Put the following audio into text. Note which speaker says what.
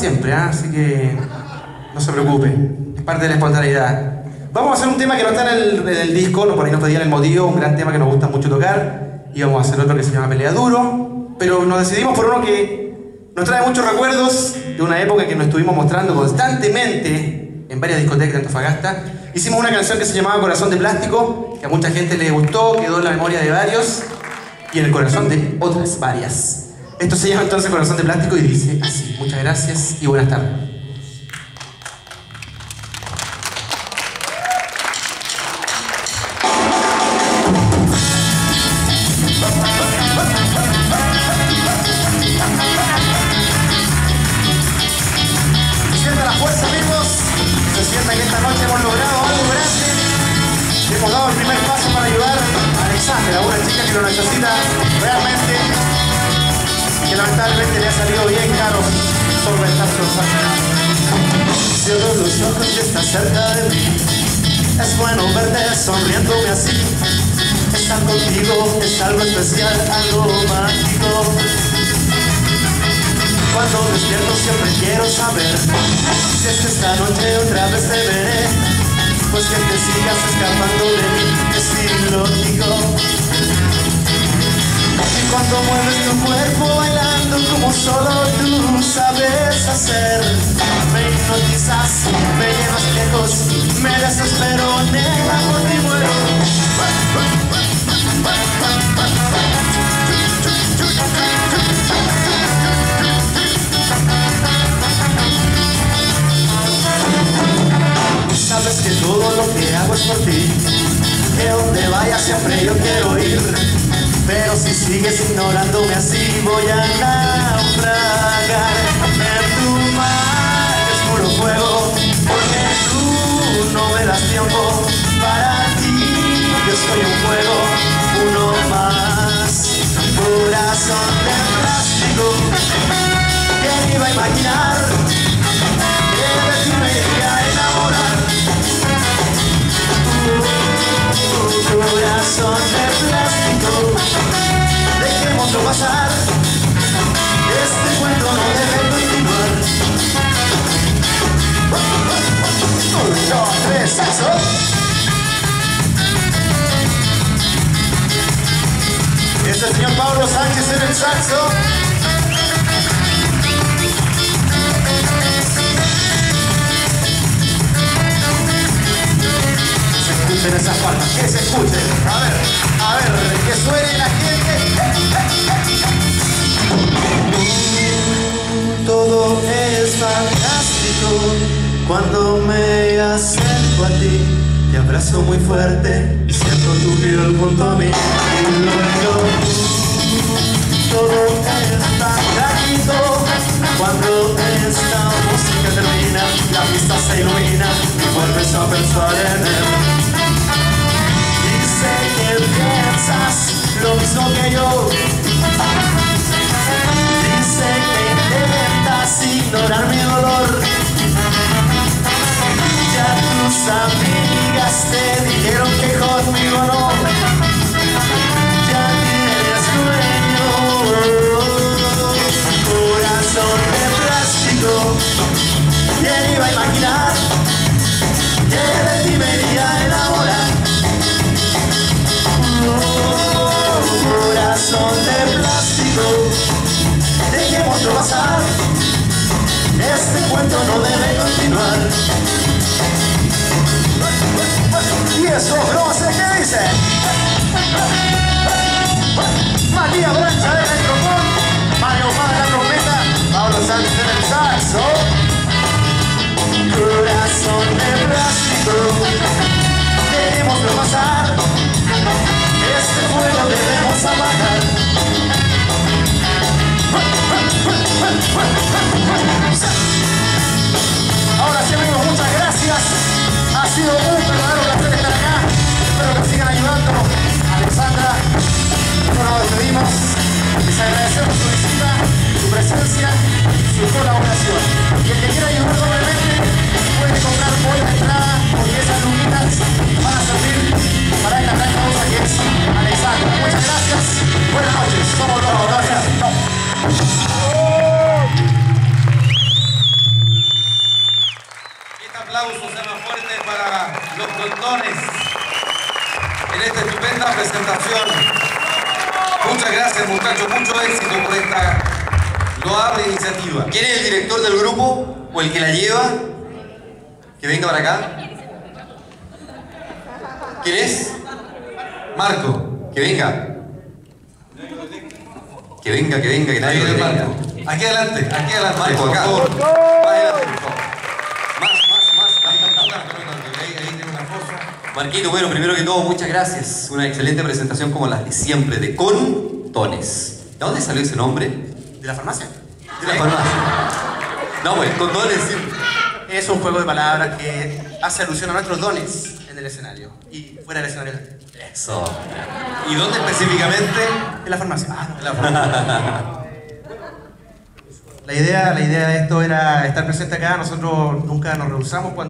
Speaker 1: siempre, ¿ah? así que no se preocupe, es parte de la espontaneidad. Vamos a hacer un tema que no está en el, en el disco, no, por ahí nos pedían el motivo, un gran tema que nos gusta mucho tocar, y vamos a hacer otro que se llama Pelea Duro, pero nos decidimos por uno que nos trae muchos recuerdos de una época que nos estuvimos mostrando constantemente en varias discotecas de Antofagasta. Hicimos una canción que se llamaba Corazón de Plástico, que a mucha gente le gustó, quedó en la memoria de varios y en el corazón de otras varias. Esto se llama entonces Corazón de Plástico y dice así. Muchas gracias y buenas tardes. Sienta la fuerza, amigos. Se sienta que esta noche hemos logrado algo grande. Hemos dado el primer paso para ayudar a Alexandra, una chica que lo necesita realmente. Que lamentablemente le ha salido bien caro solventar su enfermedad. Cierro los ojos y está cerca de mí. Es bueno verte sonriéndome así. Estar contigo es algo especial, algo mágico. Cuando despierto siempre quiero saber Si es que esta noche otra vez te veré Pues que te sigas escapando de mí es ilógico Y cuando mueves tu cuerpo bailando solo tú sabes hacer. Me hipnotizas, me llevas lejos Me desespero, nega por ti muero. Sabes que todo lo que hago es por ti. Que donde vayas siempre yo quiero ir Pero si sigues ignorándome así Voy a naufragar. En tu mar es puro fuego Porque tú no me das tiempo Para ti yo soy un juego Uno más. Corazón de plástico ¿Quién iba a imaginar El señor Pablo Sánchez en el saxo se escuchen esas palmas, que se escuchen. A ver, a ver, que suene la gente. Todo es fantástico cuando me acerco a ti. Te abrazo muy fuerte y siento tu piel junto a mí. Y todo es fantástico ¿Quién iba a imaginar que de ti me iría a? Oh, corazón de plástico. Dejémoslo pasar. Este cuento no debe continuar. Y eso, Ha
Speaker 2: en esta estupenda presentación. Muchas gracias muchachos, mucho éxito por esta loable iniciativa. ¿Quién es el director del grupo o el que la lleva? Que venga para acá. ¿Quién es? Marco, que venga. Que venga, que venga, que nadie lo detenga. Aquí adelante, aquí adelante. Marco, acá. Por favor. Más, más, más. Ahí, ahí, ahí tiene una foto. Marquito, bueno, primero que todo, muchas gracias. Una excelente presentación como las de siempre, de Contones. ¿De dónde salió ese nombre?
Speaker 1: ¿De la farmacia?
Speaker 2: De la farmacia. No, pues, Contones siempre.
Speaker 1: Es un juego de palabras que hace alusión a nuestros dones en el escenario y fuera del escenario.
Speaker 2: Eso. ¿Y dónde específicamente?
Speaker 1: En la farmacia. Ah,
Speaker 2: En la farmacia.
Speaker 1: La idea, la idea de esto era estar presente acá. Nosotros nunca nos rehusamos cuando